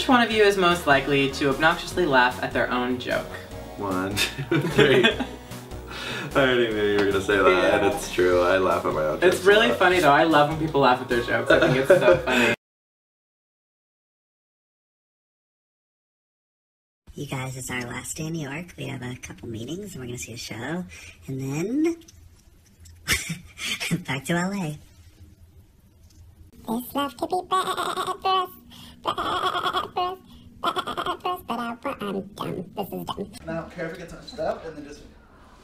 Which one of you is most likely to obnoxiously laugh at their own joke? One, two, three. I already knew you were gonna say that, Yeah. and it's true. I laugh at my own. It's jokes a really lot. funny though. I love when people laugh at their jokes. I think it's so funny. You guys, it's our last day in New York. We have a couple meetings and we're gonna see a show. And then back to LA. This love could be breakfast, breakfast, breakfast, but I want, I'm dumb. This is dumb. I don't care if it gets touched up, and then just.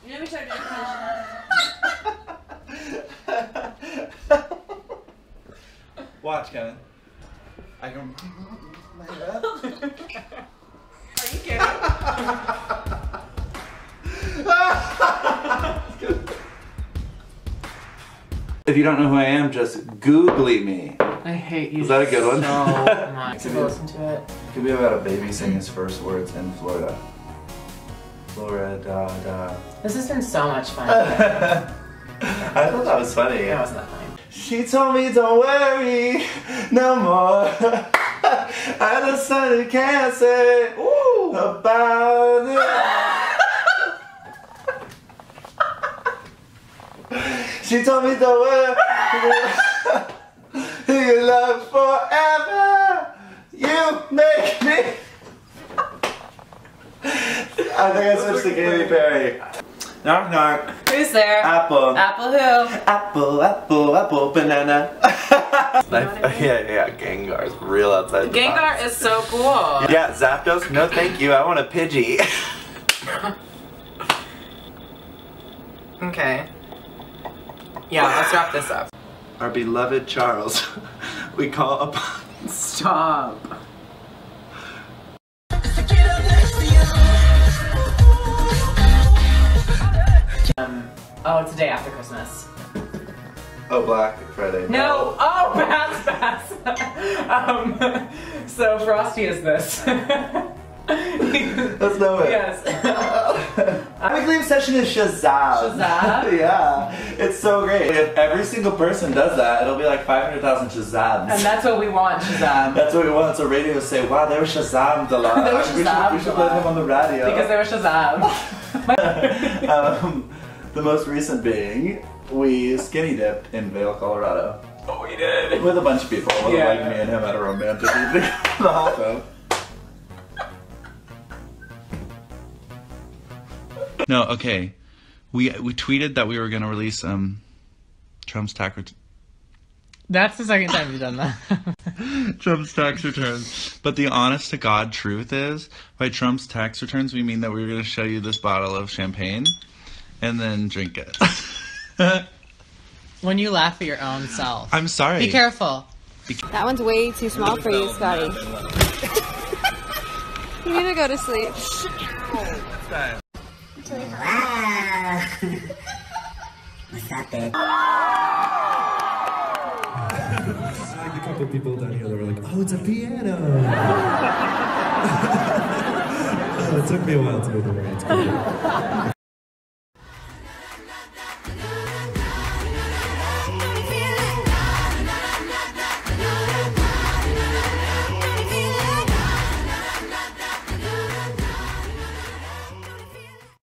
Watch, Kevin. I can. Mm-hmm, mm-hmm, Are you kidding? If you don't know who I am, just googly me. I hate you. Is that a good one? So much. To listen to it. Could be about a baby saying his first words in Florida. Florida. Da. This has been so much fun. I thought that was funny. That wasn't funny. She told me don't worry no more. I decided can't say about it. she told me don't worry. you love forever. You make me. I think I switched to Katy Perry. Knock knock. Who's there? Apple. Apple who? Apple, apple, apple, banana. I- yeah, yeah, Gengar is real outside the Gengar box. is so cool. Yeah, Zapdos. No, thank you. I want a Pidgey. Okay. Yeah, let's wrap this up. Our beloved Charles. We call upon. Stop. It's the day after Christmas. Oh, Black Friday. No! Oh, pass, pass! um, so Frosty is this. Let's know it. yes. Weekly obsession is Shazam. Shazam? yeah. It's so great. If every single person does that, it'll be like 500,000 Shazams. and that's what we want, Shazam. That's what we want. So radio say, wow, they were Shazammed a lot. They were we should, we should play them on the radio. Because they were Shazam. um, the most recent being, we skinny dipped in Vail, Colorado. oh, we did. With a bunch of people. It Yeah. like me and him at a romantic evening. the hot tub. No, okay. We we tweeted that we were gonna release um Trump's tax ret- That's the second time you've done that. Trump's tax returns. But the honest to God truth is, by Trump's tax returns, we mean that we were gonna show you this bottle of champagne and then drink it. when you laugh at your own self. I'm sorry. Be careful. That one's way too small for you, Scotty. you need to go to sleep. Wow. What's up, babe? a couple people down here that were like, oh, it's a piano. oh, it took me a while to get the right.